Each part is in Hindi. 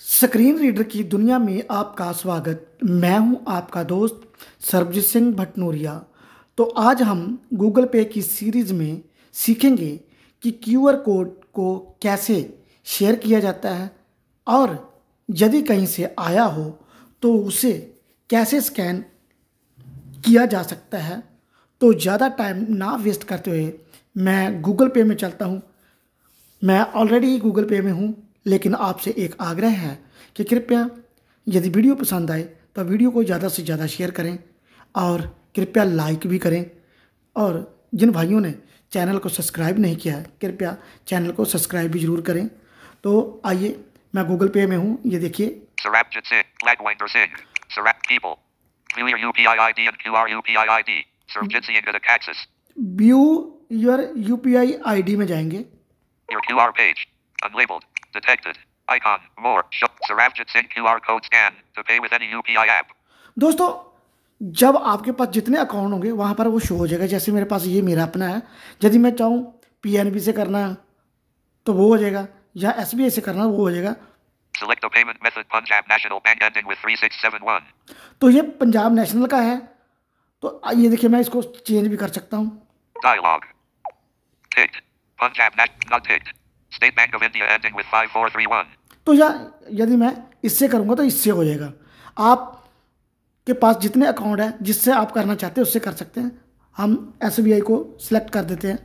स्क्रीन रीडर की दुनिया में आपका स्वागत। मैं हूँ आपका दोस्त सरबजीत सिंह भटनूरिया। तो आज हम गूगल पे की सीरीज़ में सीखेंगे कि क्यूआर कोड को कैसे शेयर किया जाता है और यदि कहीं से आया हो तो उसे कैसे स्कैन किया जा सकता है। तो ज़्यादा टाइम ना वेस्ट करते हुए मैं गूगल पे में चलता हूँ। मैं ऑलरेडी गूगल पे में हूँ। लेकिन आपसे एक आग्रह है कि कृपया यदि वीडियो पसंद आए तो वीडियो को ज़्यादा से ज़्यादा शेयर करें और कृपया लाइक भी करें। और जिन भाइयों ने चैनल को सब्सक्राइब नहीं किया है कृपया चैनल को सब्सक्राइब भी ज़रूर करें। तो आइए मैं गूगल पे में हूँ ये देखिए. View your U P I I D में जाएँगे। Your QR page. Unlabeled. Detected. Icon. More. Show. Sarabjit Singh QR code scan to pay with any UPI app. दोस्तों जब आपके पास जितने अकाउंट होंगे वहाँ पर वो शो हो जाएगा जैसे मेरे पास ये मेरा अपना है यदि मैं चाहूँ पी से करना तो वो हो जाएगा या एस से करना वो हो जाएगा Select the payment method Punjab National Bank ending with 3671. तो ये पंजाब नेशनल का है तो ये देखिए मैं इसको चेंज भी कर सकता हूँ. Ticked. Punjab Nat. Not ticked. State Bank of India ending with 5431. तो या यदि मैं इससे करूँगा तो इससे हो जाएगा आप के पास जितने अकाउंट है जिससे आप करना चाहते हैं उससे कर सकते हैं हम एसबीआई को सिलेक्ट कर देते हैं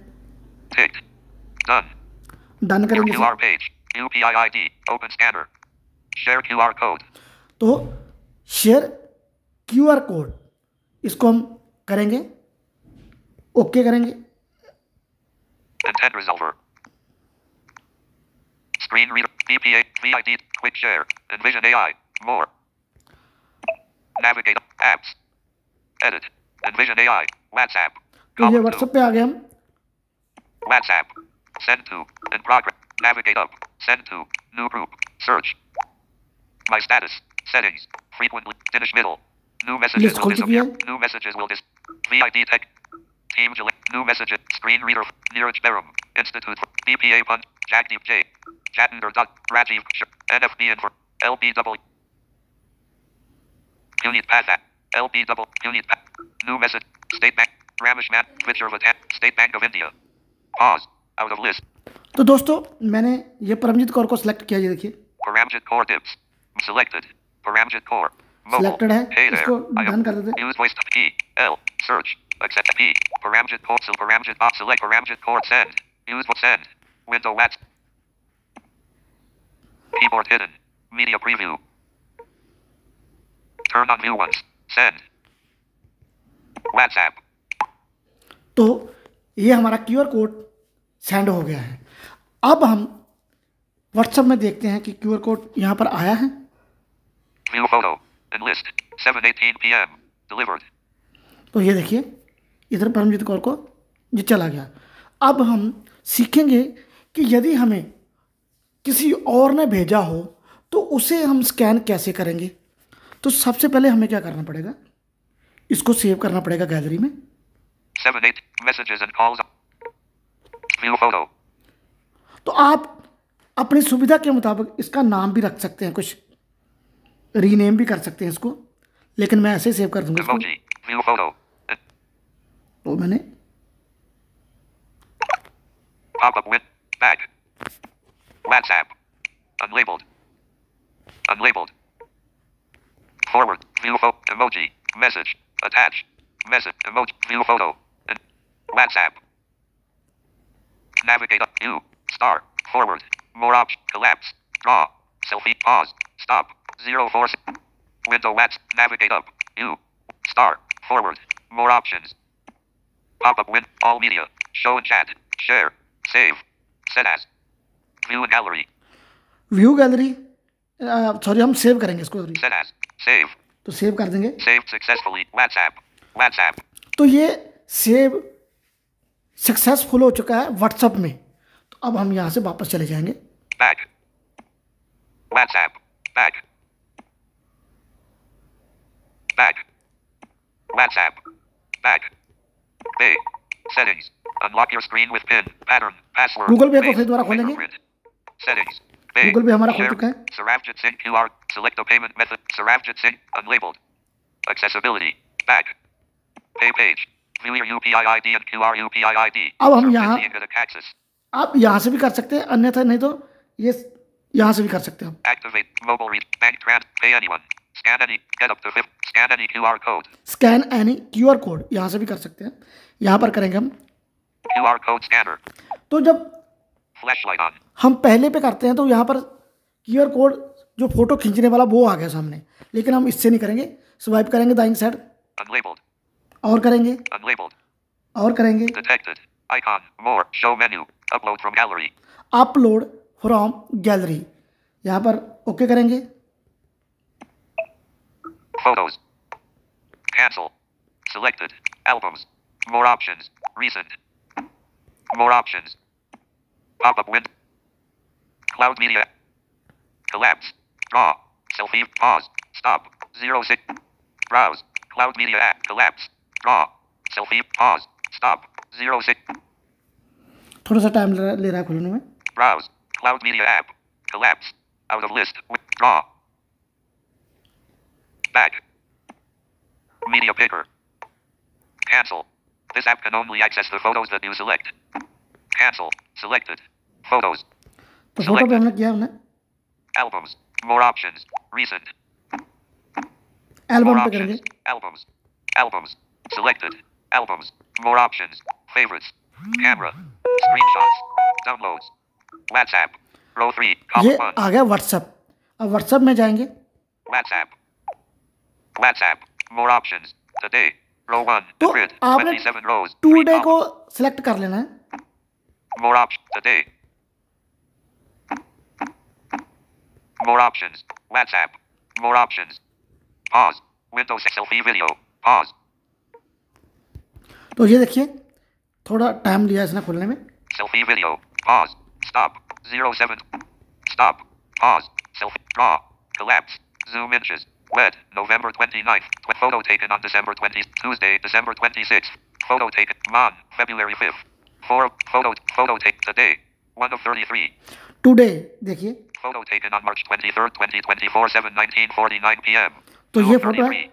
डन करेंगे QR ID. Open scanner. Share QR code. तो शेयर क्यू आर कोड इसको हम करेंगे ओके करेंगे Intent resolver. Screen reader. BPA. VID. Quick share. Envision AI. More. Navigate. Apps. Edit. Envision AI. WhatsApp. तो ये Column व्हाट्सएप two. पे आ गए हम WhatsApp. Send to. In progress. Navigate up. Send to. New group. Search. My status. Settings. Frequently. Finish middle. New messages List will खुल चुकी disappear. है। New messages will dis. VID tech. Team Gillette. New messages. Screen reader. Neeraj Berum. Institute for BPA Punch. Jagdeep J. Jatender Dot. Rajiv. NFB and for LBW. Unit Path app. LBW. Unit Path. New message. State Bank. Ramesh Matt. Twitter Vatan. State Bank of India. Pause. Out of list. तो दोस्तों मैंने ये परमजीत कौर को सिलेक्ट किया ये देखिए Core Tips. Selected. Paramjit Core. Mobile. Selected है। Hey इसको done कर देते। Use voice P. L. Search. Accept P. Paramjit Core. Sel- Paramjit Box. Select Paramjit Core. Send. Use what send. Window Whats. Keyboard hidden. Media preview. Turn on view once. Send. WhatsApp. तो ये हमारा क्यूआर कोड सेंड हो गया है अब हम व्हाट्सएप में देखते हैं कि क्यू आर कोड यहाँ पर आया है View photo. Enlist. 7:18 p.m. Delivered. तो ये देखिए इधर परमजीत कौर को ये चला गया अब हम सीखेंगे कि यदि हमें किसी और ने भेजा हो तो उसे हम स्कैन कैसे करेंगे तो सबसे पहले हमें क्या करना पड़ेगा इसको सेव करना पड़ेगा गैलरी में 7 8 messages and calls. View photo. तो आप अपनी सुविधा के मुताबिक इसका नाम भी रख सकते हैं कुछ रीनेम भी कर सकते हैं इसको लेकिन मैं ऐसे सेव कर दूँगा इसको तो मैंने WhatsApp. Unlabeled. Unlabeled. Forward. View photo. Emoji. Message. Attach. Message. Emoji. View photo. And WhatsApp. Navigate up. U. Star. Forward. More options. Collapse. Draw. Selfie. Pause. Stop. Zero s- Window Whats. Navigate up. U. Star. Forward. More options. Pop up win. All media. Show and chat. Share. Save. Set as. And gallery. View gallery sorry हम सेव करेंगे इसको. Save. तो सेव कर देंगे Saved successfully. WhatsApp. WhatsApp. तो ये सेव सक्सेसफुल हो चुका है व्हाट्सएप में तो अब हम यहाँ से वापस चले जाएँगे Back. WhatsApp. Back. Back. WhatsApp. Back. Pay. Settings. Unlock your screen with PIN. Pattern. Password. Google Pay को फिर दोबारा खोलेंगे। गूगल पे हमारा खुल चुका है Saravjit Singh QR. Select the payment method. Saravjit Singh. Unlabeled. Accessibility. Back. Pay page. View your UPI ID and QR UPI ID. अब हम यहाँ-. आप यहाँ से भी कर सकते हैं अन्यथा नहीं तो ये यहाँ से भी कर सकते हैं Activate mobile read. Bank trans. Pay anyone. Scan any. Get up to 50. Scan any QR code. Scan any Q R code यहाँ से भी कर सकते हैं यहाँ पर करेंगे हम QR code scanner. तो जब Flashlight on. हम पहले पे करते हैं तो यहाँ पर QR कोड जो फ़ोटो खींचने वाला वो आ गया सामने लेकिन हम इससे नहीं करेंगे स्वाइप करेंगे दाइंग साइड और करेंगे Unlabeled. और करेंगे. अपलोड फ्रॉम गैलरी यहाँ पर ओके okay करेंगे Photos. Cancel. Selected. Albums. More options. Recent. More options. Pop up window. Cloud media. Collapse. Draw. Selfie. Pause. Stop. Zero six. Browse. Cloud media app. Collapse. Draw. Selfie. Pause. Stop. Zero six. थोड़ा सा टाइम ले ले रहा है खुलने में Browse. Cloud media app. Collapse. Out of list. Withdraw. Back. Media picker. Cancel. This app can only access the photos that you select. Cancel. Selected. Photos. तो फ़ोटो पे हमने किया हमने Albums. More options. Recent. Album पे करेंगे. Albums. Albums. Selected. Albums. More options. Favorites. Camera. Screenshots. Downloads. WhatsApp. Row 3. ये आ गया व्हाट्सअप अब व्हाट्सअप में जाएँगे WhatsApp. WhatsApp. More options. Today. Row 1. तो. आपने 27 rows. टू डे को. सिलेक्ट कर लेना है More options. Today. More options. WhatsApp. More options. Pause. Windows selfie video. Pause. तो ये देखिए थोड़ा टाइम लिया इसने खुलने में Selfie video. Pause. Stop. 07. Stop. Pause. Selfie. Draw. Collapse. Zoom inches. Wed. November 29th. Tw- photo taken on December 20th. Tuesday, December 26th. Photo taken. Mon. February 5th. Four. Photo. Photo take today. 1 of 33. today देखिए। तो ये फ़ोटो है।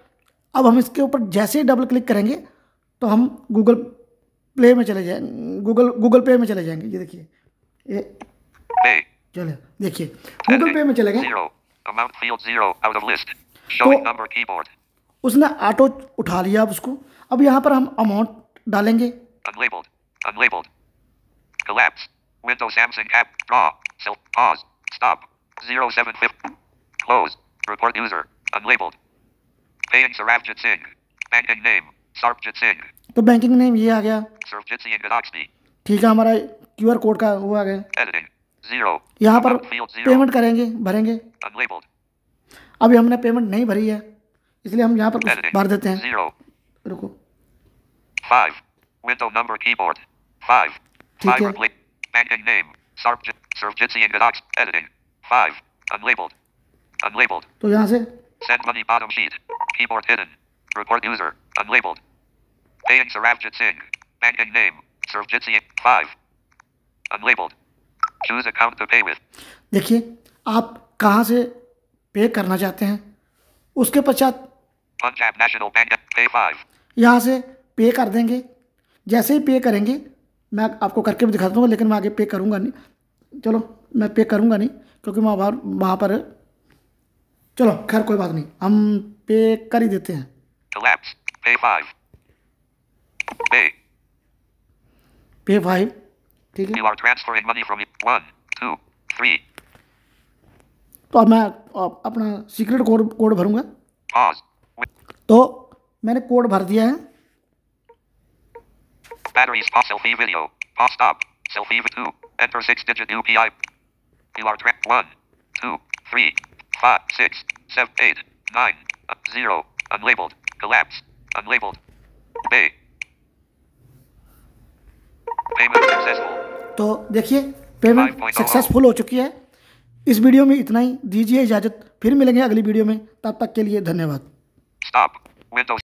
अब हम इसके ऊपर जैसे ही डबल क्लिक करेंगे तो हम गूगल प्ले में चले जाएँगे गूगल गूगल पे में चले जाएँगे। ये देखिए ये चले देखिए गूगल पे में चले गए। तो उसने ऑटो उठा लिया अब उसको। अब यहाँ पर हम अमाउंट डालेंगे। Self. Pause. Stop. 075. Close. Report user. Unlabeled. Paying Saravjit Singh. Banking name. Sarvjit Singh. तो बैंकिंग नेम ये आ गया. ठीक है हमारा क्यू आर कोड का वो आ गया यहाँ पर. पेमेंट करेंगे भरेंगे अभी हमने पेमेंट नहीं भरी है इसलिए हम यहाँ पर कुछ भर देते हैं रुको Five. Window number keyboard. Five. Five है। replace. Banking Sarvjit. Sarvjitsi and Gadox. Editing. Five. Unlabeled. Unlabeled. तो यहाँ से Send money bottom sheet. Keyboard hidden. Report user. Unlabeled. Paying Saravjit Singh. Banking name. Sarvjitsi. Five. Unlabeled. Choose account to pay with. देखिए आप कहाँ से पे करना चाहते हैं उसके पश्चात Punjab National Bank. Pay five. यहाँ से पे कर देंगे जैसे ही पे करेंगे मैं आपको करके भी दिखा दूँगा लेकिन मैं आगे पे करूँगा नहीं चलो मैं पे करूँगा नहीं क्योंकि वहाँ बाहर वहाँ पर चलो खैर कोई बात नहीं हम पे कर ही देते हैं। पे फाइव ठीक है। तो अब मैं अपना सीक्रेट कोड कोड भरूँगा। तो मैंने कोड भर दिया है। Selfie selfie Enter six digit UPI. You are tra- one, two, three, five, six, seven, eight, nine, uh, zero. Unlabeled. Collapse. Unlabeled. Pay. Payment successful. तो देखिए पेमेंट सक्सेसफुल हो चुकी है इस वीडियो में इतना ही दीजिए इजाज़त फिर मिलेंगे अगली वीडियो में तब तक के लिए धन्यवाद. Windows